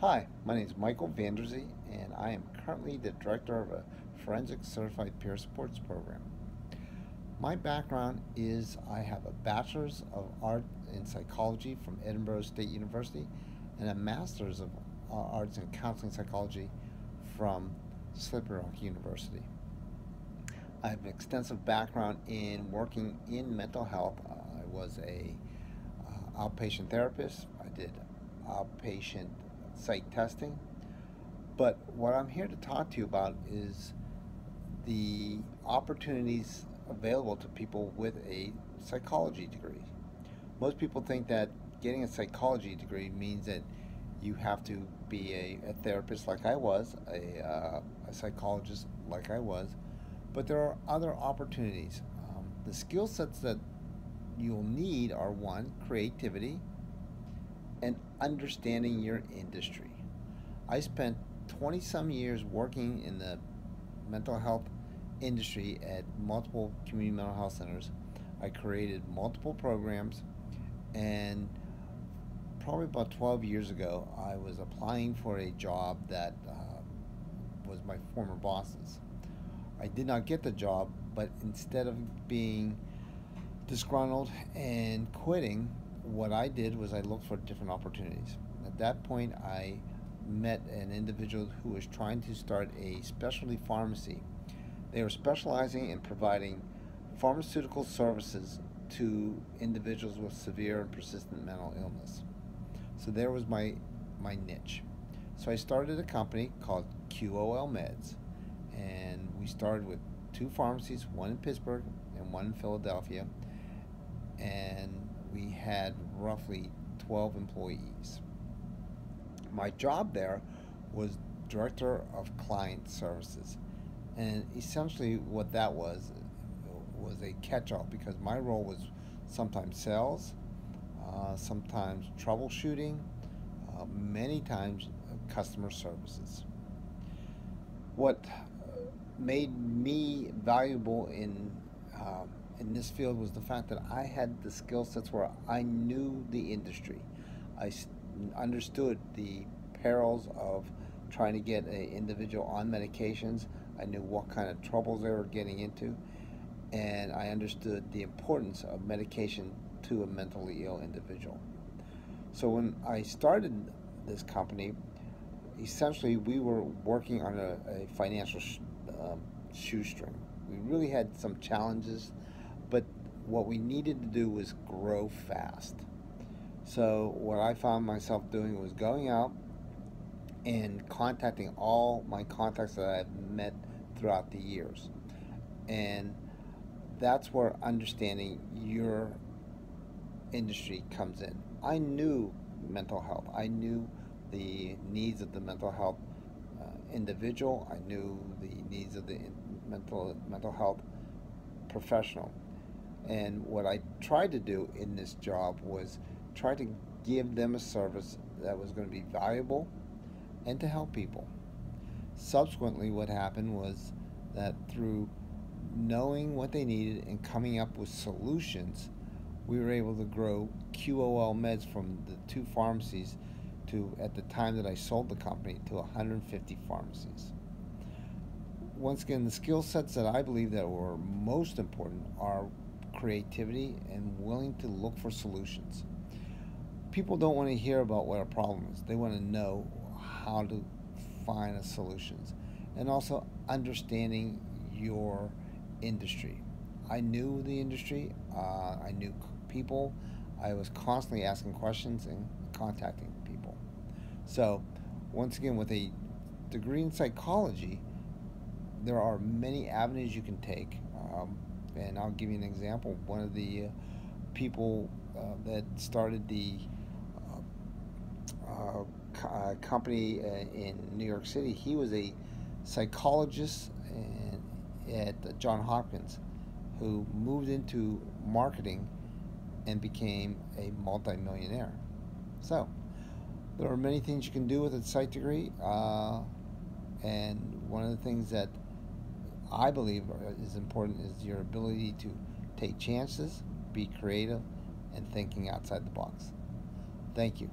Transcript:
Hi, my name is Michael Vanderzee, and I am currently the director of a forensic certified peer supports program. My background is I have a bachelor's of art in psychology from Edinboro State University and a master's of uh, arts in counseling psychology from Slippery Rock University. I have an extensive background in working in mental health. I was a uh, outpatient therapist. I did outpatient psych testing. But what I'm here to talk to you about is the opportunities available to people with a psychology degree. Most people think that getting a psychology degree means that you have to be a, a therapist like I was, a, uh, a, psychologist like I was, but there are other opportunities. Um, the skill sets that you'll need are one, creativity, and understanding your industry. I spent 20 some years working in the mental health industry at multiple community mental health centers. I created multiple programs, and probably about 12 years ago, I was applying for a job that uh, was my former boss's. I did not get the job, but instead of being disgruntled and quitting, what I did was I looked for different opportunities. At that point, I met an individual who was trying to start a specialty pharmacy. They were specializing in providing pharmaceutical services to individuals with severe and persistent mental illness. So there was my my niche. So I started a company called QOL Meds, and we started with two pharmacies, one in Pittsburgh and one in Philadelphia, and we had roughly 12 employees. My job there was director of client services. And essentially, what that was was a catch all because my role was sometimes sales, uh, sometimes troubleshooting, uh, many times customer services. What made me valuable in um, in this field was the fact that I had the skill sets where I knew the industry. I understood the perils of trying to get an individual on medications. I knew what kind of troubles they were getting into, and I understood the importance of medication to a mentally ill individual. So when I started this company, essentially we were working on a, a financial sh- um, shoestring. We really had some challenges what we needed to do was grow fast. So what I found myself doing was going out and contacting all my contacts that I've met throughout the years. And that's where understanding your industry comes in. I knew mental health. I knew the needs of the mental health uh, individual. I knew the needs of the mental mental health professional. And what I tried to do in this job was try to give them a service that was going to be valuable and to help people. Subsequently, what happened was that through knowing what they needed and coming up with solutions, we were able to grow QOL meds from the two pharmacies to, at the time that I sold the company, to 150 pharmacies. Once again, the skill sets that I believe that were most important are creativity and willing to look for solutions. People don't want to hear about what a problem is. They want to know how to find a solutions and also understanding your industry. I knew the industry. Uh, I knew people. I was constantly asking questions and contacting people. So, once again, with a degree in psychology, there are many avenues you can take. Um, and I'll give you an example. One of the uh, people uh, that started the uh, uh uh, company in New York City, he was a psychologist at John Hopkins who moved into marketing and became a multimillionaire. So, there are many things you can do with a psych degree, uh, and one of the things that I believe is important is your ability to take chances, be creative, and thinking outside the box. Thank you.